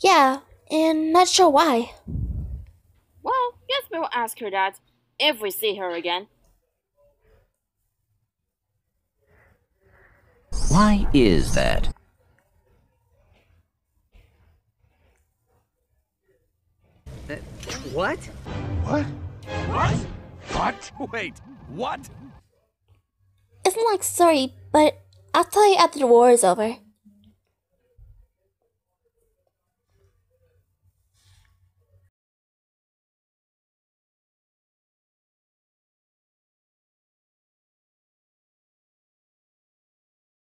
Yeah, and not sure why. Well, guess we'll ask her that if we see her again. Why is that? Uh, what? What? What? What? Wait, what? Isn't like sorry, but I'll tell you after the war is over.